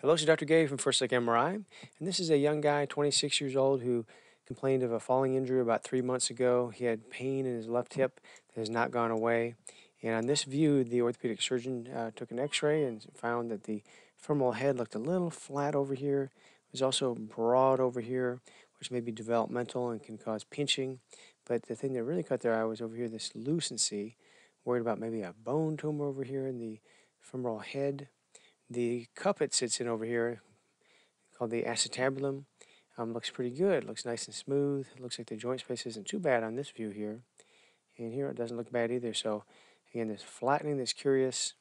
Hello, this is Dr. Gary from First Look MRI, and this is a young guy, 26 years old, who complained of a falling injury about three months ago. He had pain in his left hip that has not gone away. And on this view, the orthopedic surgeon uh, took an x-ray and found that the femoral head looked a little flat over here. It was also broad over here, which may be developmental and can cause pinching. But the thing that really caught their eye was over here, this lucency. Worried about maybe a bone tumor over here in the femoral head. The cup it sits in over here, called the acetabulum, um, looks pretty good. Looks nice and smooth. It looks like the joint space isn't too bad on this view here. And here it doesn't look bad either. So again, this flattening that's curious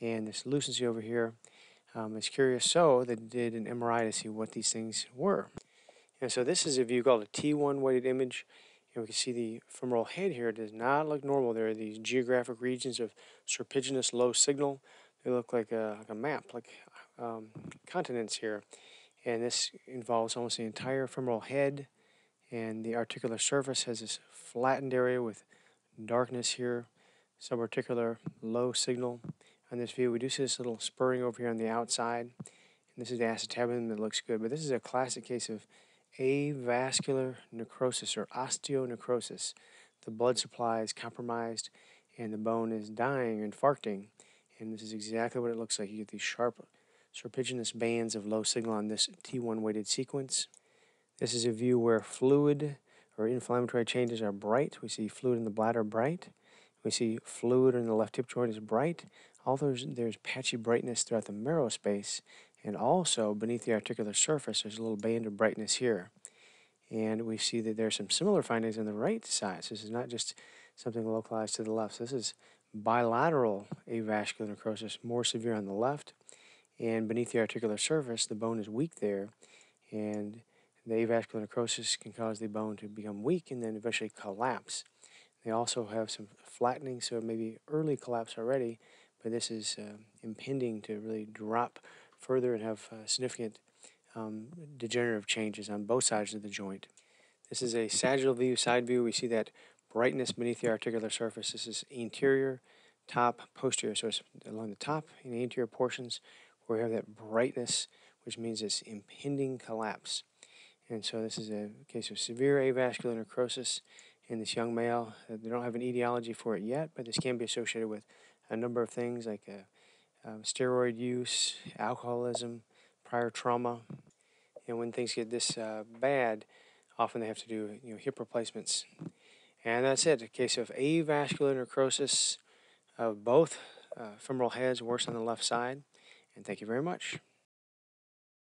and this lucency over here um, is curious. So they did an MRI to see what these things were. And so this is a view called a T1 weighted image. And we can see the femoral head here it does not look normal. There are these geographic regions of serpiginous low signal they look like a, like a map, like um, continents here. And this involves almost the entire femoral head, and the articular surface has this flattened area with darkness here, subarticular low signal. On this view, we do see this little spurring over here on the outside. And this is the acetabulum that looks good, but this is a classic case of avascular necrosis or osteonecrosis. The blood supply is compromised and the bone is dying infarcting. And this is exactly what it looks like. You get these sharp serpiginous bands of low signal on this T1 weighted sequence. This is a view where fluid or inflammatory changes are bright. We see fluid in the bladder bright. We see fluid in the left hip joint is bright. Although there's, there's patchy brightness throughout the marrow space, and also beneath the articular surface, there's a little band of brightness here. And we see that there are some similar findings on the right side. So this is not just something localized to the left. So this is bilateral avascular necrosis, more severe on the left. And beneath the articular surface, the bone is weak there. And the avascular necrosis can cause the bone to become weak and then eventually collapse. They also have some flattening, so maybe early collapse already, but this is uh, impending to really drop further and have uh, significant um, degenerative changes on both sides of the joint. This is a sagittal view, side view. We see that brightness beneath the articular surface. This is anterior, top, posterior. So it's along the top and the anterior portions where we have that brightness, which means it's impending collapse. And so this is a case of severe avascular necrosis in this young male. Uh, they don't have an etiology for it yet, but this can be associated with a number of things like uh, um, steroid use, alcoholism, prior trauma. And when things get this uh, bad, often they have to do you know hip replacements and that's it. A case of avascular necrosis of both uh, femoral heads, worse on the left side. And thank you very much.